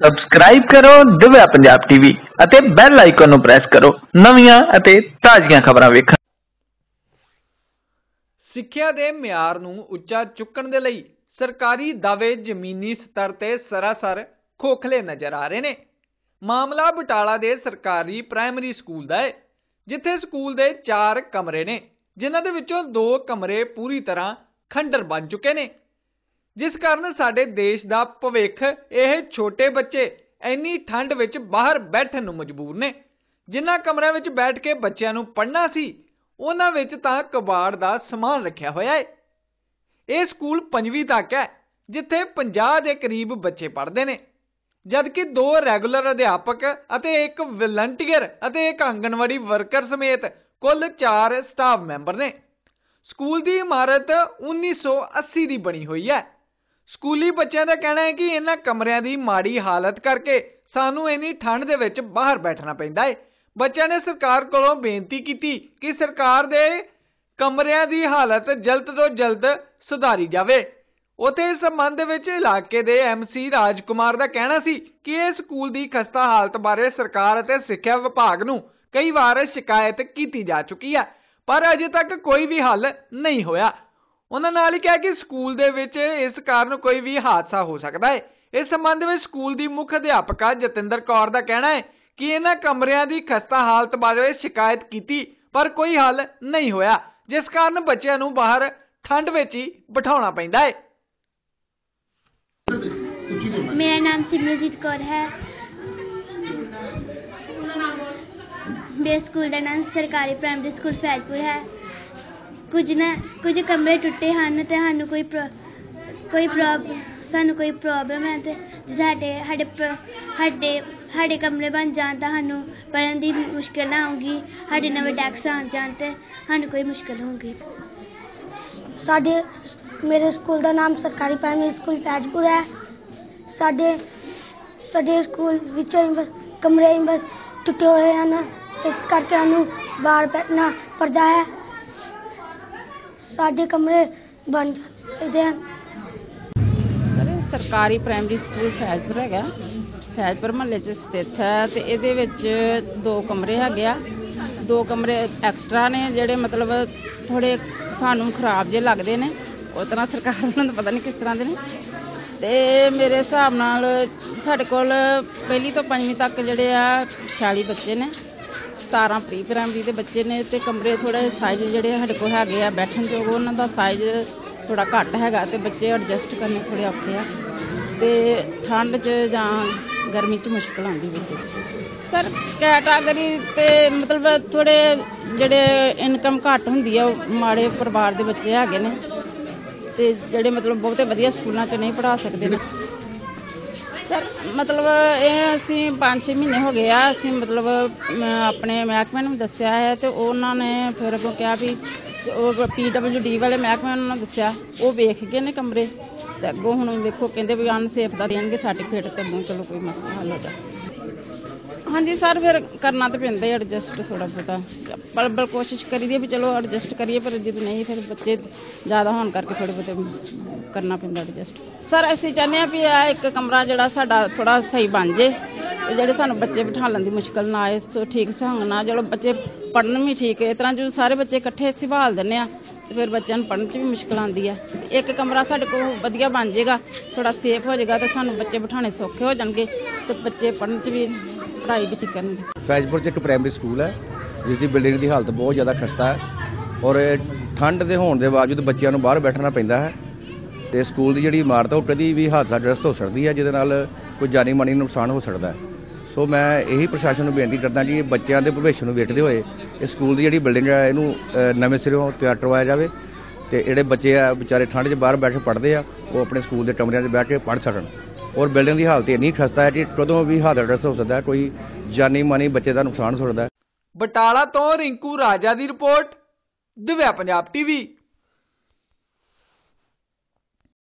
Subscribe ਕਰੋ, Divya Punjab TV ਅਤੇ bell icon ਨੂੰ ਪ੍ਰੈਸ ਕਰੋ। ਨਵੀਆਂ ਅਤੇ ਤਾਜ਼ੀਆਂ ਖਬਰਾਂ ਵੇਖਣ। ਸਿੱਖਿਆ ਦੇ ਮਿਆਰ ਨੂੰ ਉੱਚਾ ਚੁੱਕਣ ਦੇ ਲਈ ਸਰਕਾਰੀ ਦਾਅਵੇ ਜ਼ਮੀਨੀ ਸਤਰ ਤੇ ਸਰਾਸਰ ਖੋਖਲੇ ਨਜ਼ਰ ਆ ਰਹੇ ਨੇ। ਮਾਮਲਾ ਬਟਾਲਾ ਦੇ ਸਰਕਾਰੀ ਪ੍ਰਾਇਮਰੀ ਸਕੂਲ ਦਾ ਹੈ ਜਿੱਥੇ ਸਕੂਲ ਦੇ 4 ਕਮਰੇ ਨੇ, ਜਿਨ੍ਹਾਂ ਦੇ ਵਿੱਚੋਂ 2 ਕਮਰੇ ਪੂਰੀ ਤਰ੍ਹਾਂ ਖੰਡਰ ਬਣ ਚੁੱਕੇ ਨੇ। ਜਿਸ ਕਾਰਨ ਸਾਡੇ ਦੇਸ਼ ਦਾ ਭਵਿੱਖ ਇਹ ਛੋਟੇ ਬੱਚੇ ਇੰਨੀ ਠੰਡ ਵਿੱਚ ਬਾਹਰ ਬੈਠਣ ਨੂੰ ਮਜਬੂਰ ਨੇ। ਜਿਨ੍ਹਾਂ ਕਮਰਿਆਂ ਵਿੱਚ ਬੈਠ ਕੇ ਬੱਚਿਆਂ ਨੂੰ ਪੜ੍ਹਨਾ ਸੀ, ਉਹਨਾਂ ਵਿੱਚ ਤਾਂ ਕਬਾੜ ਦਾ ਸਮਾਨ ਰੱਖਿਆ ਹੋਇਆ ਹੈ ਇਹ ਸਕੂਲ ਪੰਜਵੀਂ ਤੱਕ ਹੈ, ਜਿੱਥੇ 50 ਦੇ ਕਰੀਬ ਬੱਚੇ ਪੜ੍ਹਦੇ ਨੇ। ਜਦਕਿ ਦੋ ਰੈਗੂਲਰ ਅਧਿਆਪਕ ਅਤੇ ਇੱਕ ਵਲੰਟੀਅਰ ਅਤੇ ਇੱਕ ਆਂਗਣਵਾੜੀ ਵਰਕਰ ਸਮੇਤ ਕੁੱਲ 4 ਸਟਾਫ ਮੈਂਬਰ ਨੇ। ਸਕੂਲ ਦੀ ਇਮਾਰਤ 1980 ਦੀ ਬਣੀ ਹੋਈ ਹੈ। ਸਕੂਲੀ ਬੱਚਿਆਂ ਦਾ ਕਹਿਣਾ ਹੈ ਕਿ ਇਹਨਾਂ ਕਮਰਿਆਂ ਦੀ ਮਾੜੀ ਹਾਲਤ ਕਰਕੇ ਸਾਨੂੰ ਇੰਨੀ ਠੰਡ ਦੇ ਵਿੱਚ ਬਾਹਰ ਬੈਠਣਾ ਪੈਂਦਾ ਹੈ। ਬੱਚਿਆਂ ਨੇ ਸਰਕਾਰ ਕੋਲੋਂ ਬੇਨਤੀ ਕੀਤੀ ਕਿ ਸਰਕਾਰ ਦੇ ਕਮਰਿਆਂ ਦੀ ਹਾਲਤ ਜਲਦ ਤੋਂ ਜਲਦ ਸੁਧਾਰੀ ਜਾਵੇ। ਉਥੇ ਇਸ ਸੰਬੰਧ ਵਿੱਚ ਇਲਾਕੇ ਦੇ ਐਮਸੀ ਰਾਜਕੁਮਾਰ ਦਾ ਕਹਿਣਾ ਸੀ ਕਿ ਇਹ ਸਕੂਲ ਦੀ ਖਸਤਾ ਹਾਲਤ ਬਾਰੇ ਸਰਕਾਰ ਅਤੇ ਸਿੱਖਿਆ ਵਿਭਾਗ ਨੂੰ ਕਈ ਵਾਰ ਸ਼ਿਕਾਇਤ ਕੀਤੀ ਜਾ ਚੁੱਕੀ ਹੈ ਪਰ ਅਜੇ ਤੱਕ ਕੋਈ ਵੀ ਹੱਲ ਨਹੀਂ ਹੋਇਆ। ਉਹਨਾਂ ਨਾਲ ਹੀ ਕਿਹਾ ਕਿ ਸਕੂਲ ਦੇ ਵਿੱਚ ਇਸ ਕਾਰਨ ਕੋਈ ਵੀ ਹਾਦਸਾ ਹੋ ਸਕਦਾ ਹੈ। ਇਸ ਸੰਬੰਧ ਵਿੱਚ ਸਕੂਲ ਦੀ ਮੁੱਖ ਅਧਿਆਪਕਾ ਜਤਿੰਦਰ ਕੌਰ ਦਾ ਕਹਿਣਾ ਹੈ ਕਿ ਇਹਨਾਂ ਕਮਰਿਆਂ ਦੀ ਖਸਤਾ ਹਾਲਤ ਬਾਰੇ ਸ਼ਿਕਾਇਤ ਕੀਤੀ ਪਰ ਕੋਈ ਹੱਲ ਨਹੀਂ ਹੋਇਆ ਜਿਸ ਕਾਰਨ ਬੱਚਿਆਂ ਨੂੰ ਬਾਹਰ ਠੰਡ ਵਿੱਚ ਹੀ ਬਿਠਾਉਣਾ ਪੈਂਦਾ ਹੈ। ਮੇਰਾ ਨਾਮ ਸਿਮਰਜੀਤ ਕੌਰ ਹੈ। ਮੇਰੇ ਸਕੂਲ ਦਾ ਨਾਮ ਸਰਕਾਰੀ ਪ੍ਰਾਇਮਰੀ ਸਕੂਲ ਫੈਜ਼ਪੁਰ ਹੈ। ਕੁਝ ਨਾ, ਕੁਝ ਕਮਰੇ ਟੁੱਟੇ ਹਨ ਤੇ ਸਾਨੂੰ ਕੋਈ ਪ੍ਰੋ- ਕੋਈ ਪ੍ਰੋਬ ਸਾਨੂੰ ਕੋਈ ਪ੍ਰੋਬਲਮ ਹੈ ਤੇ ਸਾਡੇ ਸਾਡੇ ਪ- ਸਾਡੇ ਸਾਡੇ ਕਮਰੇ ਬਣ ਜਾਣ ਤਾਂ ਸਾਨੂੰ ਪੜ੍ਹਨ ਦੀ ਮੁਸ਼ਕਿਲ ਨਾ ਆਊਗੀ, ਸਾਡੇ ਨਵੇਂ ਡੈਕਸ ਆ ਜਾਣ ਤੇ ਸਾਨੂੰ ਕੋਈ ਮੁਸ਼ਕਿਲ ਹੋਊਗੀ। ਸਾਡੇ, ਮੇਰੇ ਸਕੂਲ ਦਾ ਨਾਮ ਸਰਕਾਰੀ ਪ੍ਰਾਇਮਰੀ ਸਕੂਲ ਫੈਜ਼ਪੁਰ ਹੈ। ਸਾਡੇ ਸਾਡੇ ਸਕੂਲ ਵਿੱਚ ਬਸ ਕਮਰੇ ਬਸ ਟੁੱਟੇ ਹੋਏ ਹਨ, ਇਸ ਕਰਕੇ ਸਾਨੂੰ ਬਾਹਰ ਬੈਠਣਾ ਪੜਦਾ ਹੈ। ਸਾਡੇ ਕਮਰੇ ਬਣ ਚਾਹੀਦੇ ਹਨ ਸਰ, ਇਹ ਸਰਕਾਰੀ ਪ੍ਰਾਇਮਰੀ ਸਕੂਲ ਸਹਿਜਪੁਰ ਹੈਗਾ। ਫੈਜ਼ਪੁਰ ਮਹੱਲੇ 'ਚ ਸਥਿਤ ਹੈ ਤੇ ਇਹਦੇ ਵਿੱਚ ਦੋ ਕਮਰੇ ਹੈਗੇ ਆ। ਦੋ ਕਮਰੇ ਐਕਸਟਰਾ ਨੇ ਜਿਹੜੇ ਮਤਲਬ ਥੋੜੇ ਸਾਨੂੰ ਖਰਾਬ ਜੇ ਲੱਗਦੇ ਨੇ। ਉਹ ਤਰ੍ਹਾਂ ਸਰਕਾਰ ਉਹਨਾਂ ਨੂੰ ਪਤਾ ਨਹੀਂ ਕਿਸ ਤਰ੍ਹਾਂ ਦੇ ਨੇ। ਤੇ ਮੇਰੇ ਹਿਸਾਬ ਨਾਲ ਸਾਡੇ ਕੋਲ ਪਹਿਲੀ ਤੋਂ ਪੰਜਵੀਂ ਤੱਕ ਜਿਹੜੇ ਆ 46 ਬੱਚੇ ਨੇ। 17 ਪ੍ਰੀ ਪ੍ਰਾਇਮਰੀ ਦੇ ਬੱਚੇ ਨੇ ਤੇ ਕਮਰੇ ਥੋੜੇ ਸਾਈਜ਼ ਜਿਹੜੇ ਸਾਡੇ ਕੋਲ ਹੈਗੇ ਆ, ਬੈਠਣ ਯੋਗ ਉਹਨਾਂ ਦਾ ਸਾਈਜ਼ ਥੋੜਾ ਘੱਟ ਹੈਗਾ ਤੇ ਬੱਚੇ ਐਡਜਸਟ ਕਰਨੇ ਥੋੜੇ ਔਖੇ ਆ। ਤੇ ਠੰਡ 'ਚ ਜਾਂ ਗਰਮੀ 'ਚ ਮੁਸ਼ਕਲ ਆਉਂਦੀ ਬੱਚੇ ਸਰ ਕੈਟਾਗਰੀ ਤੇ ਮਤਲਬ ਥੋੜੇ ਜਿਹੜੇ ਇਨਕਮ ਘੱਟ ਹੁੰਦੀ ਆ, ਉਹ ਮਾੜੇ ਪਰਿਵਾਰ ਦੇ ਬੱਚੇ ਹੈਗੇ ਨੇ। ਤੇ ਜਿਹੜੇ ਮਤਲਬ ਬਹੁਤੇ ਵਧੀਆ ਸਕੂਲਾਂ 'ਚ ਨਹੀਂ ਪੜ੍ਹਾ ਸਕਦੇ ਨੇ। ਸਰ ਮਤਲਬ ਇਹ ਅਸੀਂ 5-6 ਮਹੀਨੇ ਹੋ ਗਏ ਆ ਅਸੀਂ ਮਤਲਬ ਅਮ, ਆਪਣੇ ਮਹਿਕਮੇ ਨੂੰ ਦੱਸਿਆ ਹੈ ਤੇ ਉਹਨਾਂ ਨੇ ਫਿਰ ਅੱਗੋਂ ਕਿਹਾ ਵੀ ਪੀਡਬਲਯੂਡੀ ਵਾਲੇ ਮਹਿਕਮੇ ਉਹਨਾਂ ਨੂੰ ਦੱਸਿਆ ਉਹ ਵੇਖ ਗਏ ਨੇ ਕਮਰੇ, ਤੇ ਅੱਗੋਂ ਹੁਣ ਵੇਖੋ, ਕਹਿੰਦੇ ਵੀ ਅਨਸੇਫ ਦਾ ਦੇਣਗੇ ਸਰਟੀਫਿਕੇਟ ਤੇ ਅੱਗੋਂ ਚਲੋ ਕੋਈ ਮਸਲਾ ਹੱਲ ਹੋ ਜਾ ਹਾਂਜੀ ਸਰ, ਫਿਰ ਕਰਨਾ ਤਾਂ ਪੈਂਦਾ ਹੀ ਐਡਜਸਟ ਥੋੜਾ ਬਹੁਤਾ। ਪਰ ਬਲ ਕੋਸ਼ਿਸ਼ ਕਰੀਦੀ ਹੈ ਵੀ ਚਲੋ ਐਡਜਸਟ ਕਰੀਏ, ਪਰ ਜਦ ਨਹੀਂ, ਫਿਰ ਬੱਚੇ ਜ਼ਿਆਦਾ ਹੋਣ ਕਰਕੇ ਥੋੜੇ ਬਹੁਤੇ ਕਰਨਾ ਪੈਂਦਾ ਐਡਜਸਟ ਸਰ, ਅਸੀਂ ਚਾਹੁੰਦੇ ਹਾਂ ਵੀ ਇਹ ਇੱਕ ਕਮਰਾ ਜਿਹੜਾ ਸਾਡਾ ਥੋੜਾ ਸਹੀ ਬਣ ਜੇ, ਤੇ ਜਿਹੜੇ ਸਾਨੂੰ ਬੱਚੇ ਬਿਠਾਉਣ ਦੀ ਮੁਸ਼ਕਲ ਨਾ ਆਏ, ਸੋ ਠੀਕ ਸੰਗ ਨਾਲ ਚਲੋ ਬੱਚੇ ਪੜਨ ਵੀ ਠੀਕ ਇਸ ਤਰ੍ਹਾਂ ਜਦੋਂ ਸਾਰੇ ਬੱਚੇ ਇਕੱਠੇ ਸੰਭਾਲ ਦਿੰਦੇ ਆ, ਤੇ ਫਿਰ ਬੱਚਿਆਂ ਨੂੰ ਪੜਨ 'ਚ ਵੀ ਮੁਸ਼ਕਲ ਆਉਂਦੀ ਆ। ਤੇ ਇੱਕ ਕਮਰਾ ਸਾਡੇ ਕੋਲ ਵਧੀਆ ਬਣ ਜਾਏਗਾ ਥੋੜਾ ਸੇਫ ਹੋ ਜਾਏਗਾ ਤੇ ਸਾਨੂੰ ਬੱਚੇ ਬਿਠਾਉਣੇ ਸੌਖੇ ਹੋ ਜਾਣਗੇ ਤੇ ਬੱਚੇ ਪੜਨ 'ਚ ਵੀ ਪੜ੍ਹਾਈ ਵੀ ਠੀਕ ਕਰਨਗੇ। ਫੈਜ਼ਪੁਰ 'ਚ ਇੱਕ ਪ੍ਰਾਇਮਰੀ ਸਕੂਲ ਹੈ, ਜਿਸ ਦੀ ਬਿਲਡਿੰਗ ਦੀ ਹਾਲਤ ਬਹੁਤ ਜ਼ਿਆਦਾ ਖਸਤਾ ਹੈ ਔਰ ਠੰਡ ਦੇ ਹੋਣ ਦੇ ਬਾਵਜੂਦ ਬੱਚਿਆਂ ਨੂੰ ਬਾਹਰ ਬੈਠਣਾ ਪੈਂਦਾ ਹੈ ਤੇ ਸਕੂਲ ਦੀ ਜਿਹੜੀ ਇਮਾਰਤ ਹੈ, ਉਹ ਕਦੀ ਵੀ ਹਾਦਸਾ ਗ੍ਰਸਤ ਹੋ ਸਕਦੀ ਹੈ, ਜਿਹਦੇ ਨਾਲ ਕੋਈ ਜਾਨੀ ਮਾਨੀ ਨੁਕਸਾਨ ਹੋ ਸਕਦਾ ਹੈ। ਸੋ ਮੈਂ ਇਹੀ ਪ੍ਰਸ਼ਾਸਨ ਨੂੰ ਬੇਨਤੀ ਕਰਦਾ ਕਿ ਬੱਚਿਆਂ ਦੇ ਭਵਿੱਖ ਨੂੰ ਵੇਖਦੇ ਹੋਏ ਇਹ ਸਕੂਲ ਦੀ ਜਿਹੜੀ ਬਿਲਡਿੰਗ ਹੈ, ਇਹਨੂੰ ਨਵੇਂ ਸਿਰੋਂ ਤਿਆਰ ਕਰਵਾਇਆ ਜਾਵੇ ਤੇ ਜਿਹੜੇ ਬੱਚੇ ਆ, ਵਿਚਾਰੇ ਠੰਡ 'ਚ ਬਾਹਰ ਬੈਠ ਕੇ ਪੜ੍ਹਦੇ ਆ, ਉਹ ਆਪਣੇ ਸਕੂਲ ਦੇ ਕਮਰਿਆਂ 'ਚ ਬੈਠ ਕੇ ਪੜ੍ਹ ਸਕਣ। ਔਰ ਬਿਲਡਿੰਗ ਦੀ ਹਾਲਤ ਇੰਨੀ ਖਸਤਾ ਹੈ ਕਿ ਕਦੋਂ ਵੀ ਹਾਦਸਾ ਗ੍ਰਸਤ ਹੋ ਸਕਦਾ, ਕੋਈ ਜਾਨੀ ਮਾਨੀ ਬੱਚੇ ਦਾ ਨੁਕਸਾਨ ਹੋ ਸਕਦਾ। ਬਟਾਲਾ ਤੋਂ ਰਿੰਕੂ ਰਾਜਾ ਦੀ ਰਿਪੋਰਟ, ਦਿਵਿਆ ਪੰਜਾਬ ਟੀਵੀ।